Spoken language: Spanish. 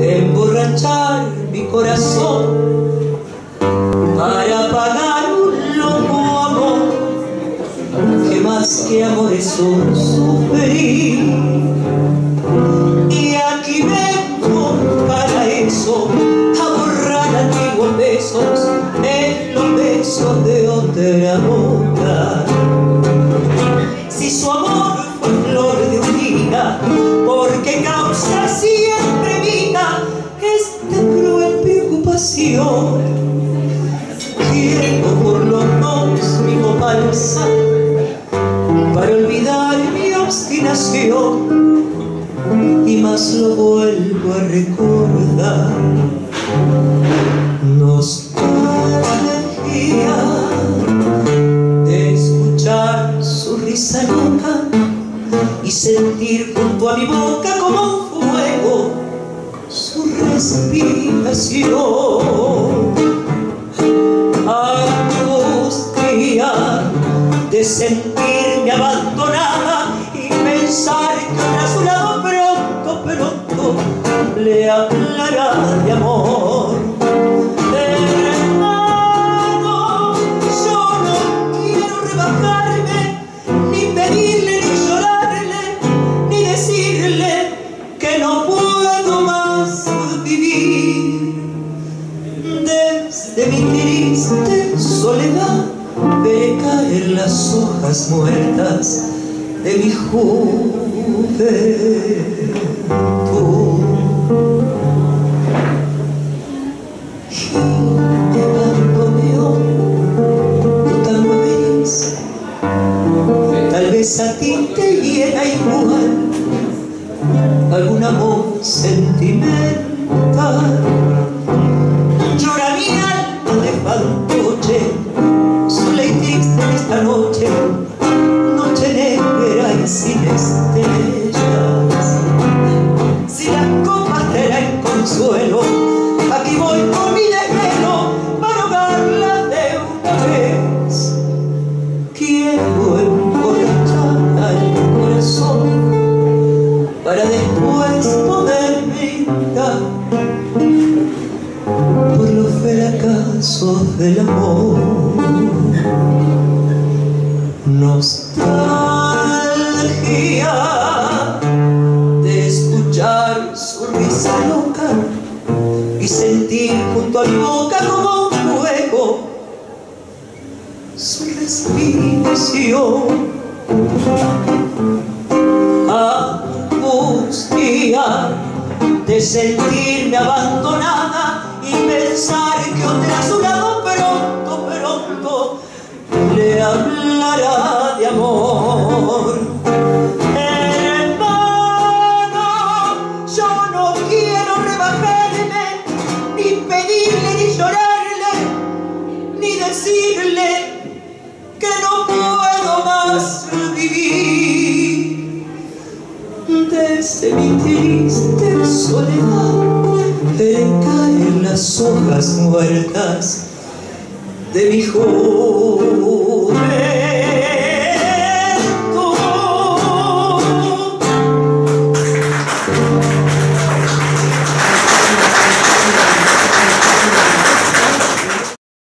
emborrachar mi corazón para pagar un loco amor que más que amor es un sufrir. Y aquí vengo para eso, a borrar antiguos besos en los besos de otra boca. Y sentir junto a mi boca como un fuego su respiración. Angustia de sentirme abandonada y pensar que a su lado pronto, pronto le hablará de amor. Soledad veré caer las hojas muertas de mi juventud. Tal vez a ti te hiera igual algún amor sentimental. Aquí voy con mi desvelo para ahogarla de una vez. Quiero emborrachar al corazón para después poder brindar por los fracasos del amor. Su risa loca y sentir junto a mi boca como un fuego su respiración. Angustia de sentirme abandonada y pensar que otra a su lado pronto, pronto le hablará de amor. Que no puedo más vivir. Desde mi triste soledad veré caer las hojas muertas de mi juventud.